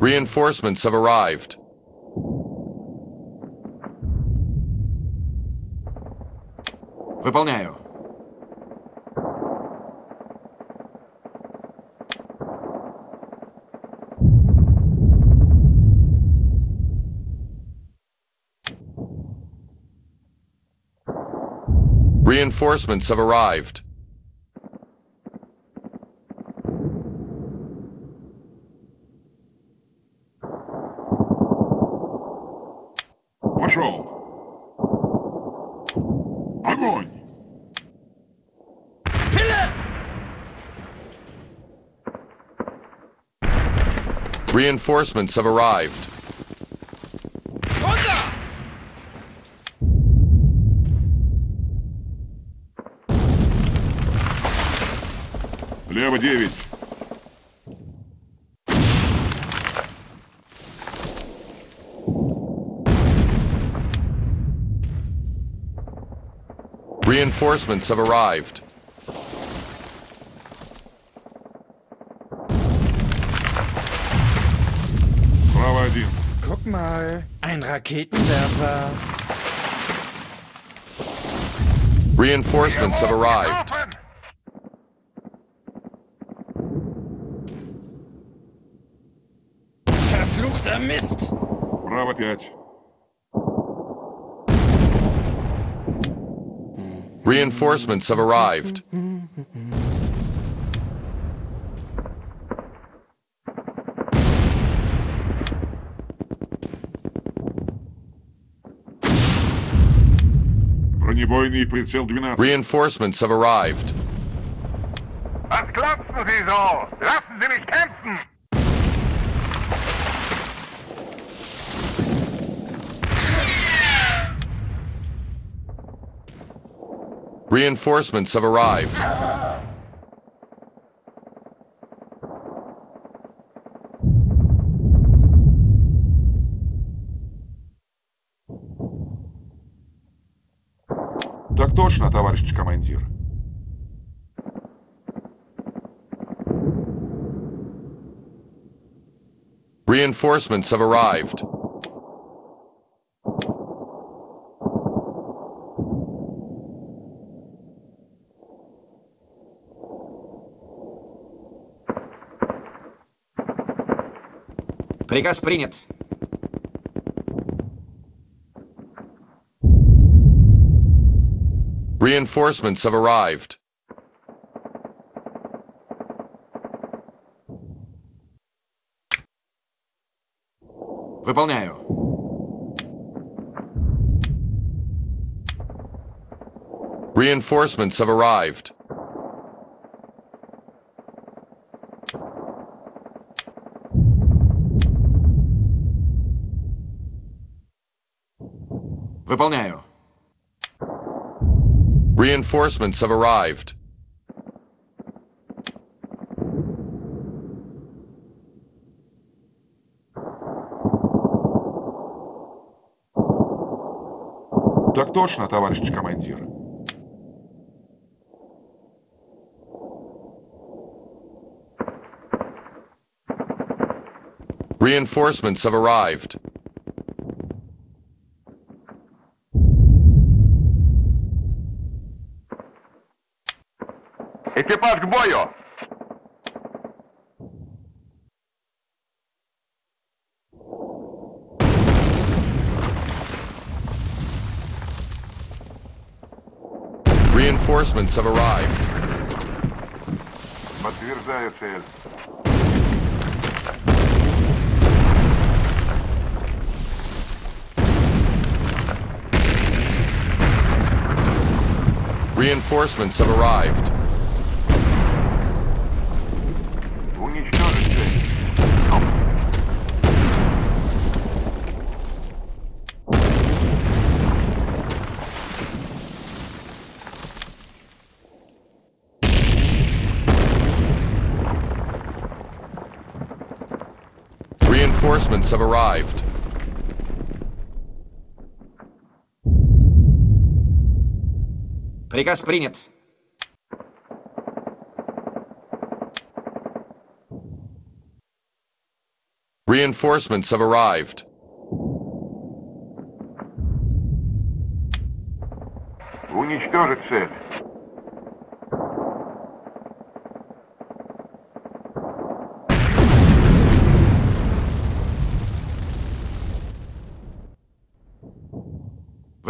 Reinforcements have arrived. Выполняю. Reinforcements have arrived. Reinforcements have arrived. Влево девять. Reinforcements have arrived. mal, ein Raketenwerfer. Reinforcements have arrived. Verfluchter Mist! Право пять. Reinforcements have arrived. Бронебойный прицел 12. Reinforcements have arrived. Was glotzen Sie so? Lassen Sie mich kämpfen! Reinforcements have arrived. Так точно, товарищ командир. Reinforcements have arrived. Приказ принят. Reinforcements have arrived. Выполняю. Reinforcements have arrived. Выполняю. Reinforcements have arrived. Так точно, товарищ командир. Reinforcements have arrived. Экипаж к бою! Reinforcements have arrived. Подтверждаю цель. Reinforcements have arrived. Reinforcements have arrived. Приказ принят. Reinforcements have arrived. Уничтожить цель.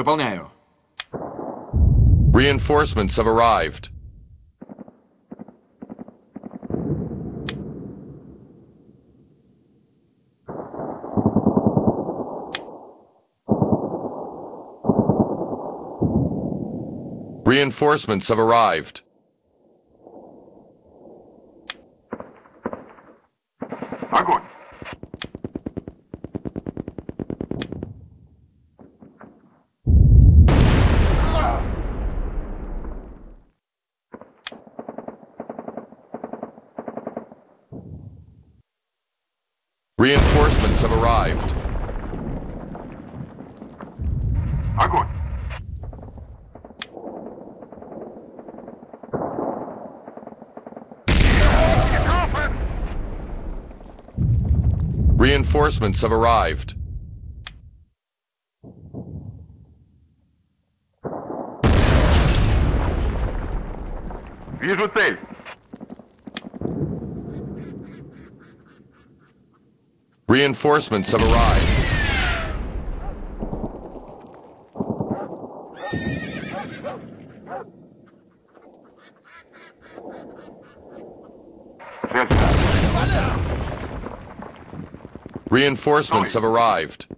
Выполняю. Reinforcements have arrived. Reinforcements have arrived. Огонь. Reinforcements have arrived. Огонь. Getroffen! Reinforcements have arrived. Вижу цель. Reinforcements have arrived. Reinforcements have arrived.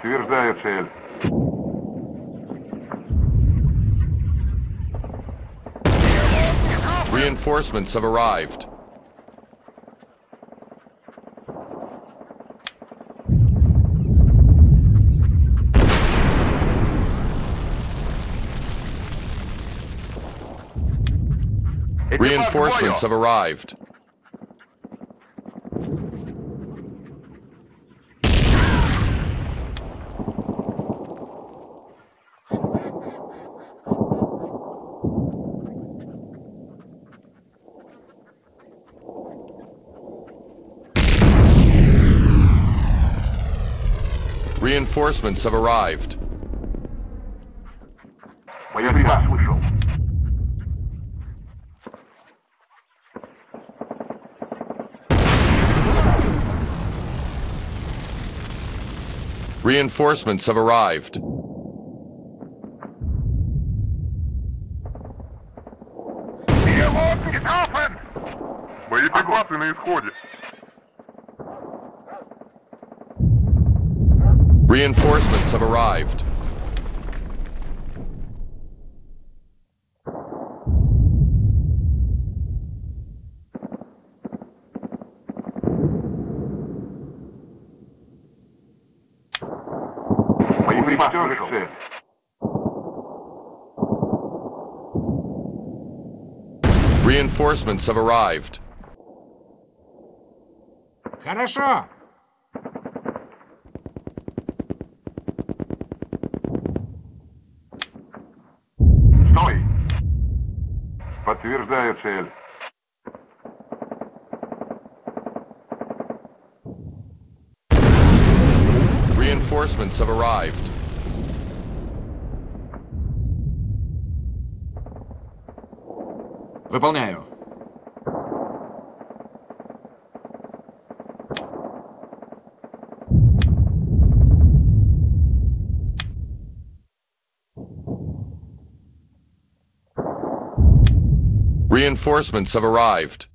Подтверждаю цель. Reinforcements have arrived. Экипаж Reinforcements в бою. have arrived. Reinforcements have arrived. Боеприпас вышел. Reinforcements have arrived. Пилот getroffen! Боеприпасы на исходе. Reinforcements have arrived. Боеприпас вышел. цель. Reinforcements have arrived. Хорошо. Подтверждаю цель. Reinforcements have arrived. Выполняю. Reinforcements have arrived.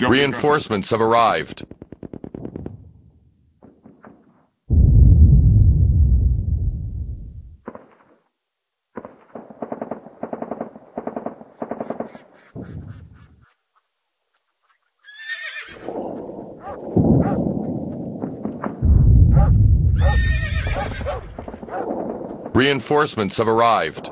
Reinforcements have arrived. Reinforcements have arrived.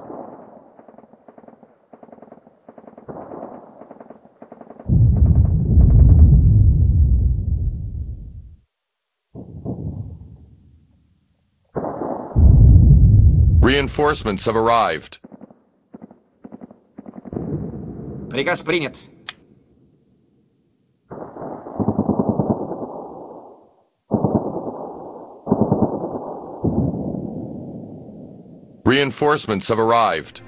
Reinforcements have arrived. Приказ принят. Reinforcements have arrived.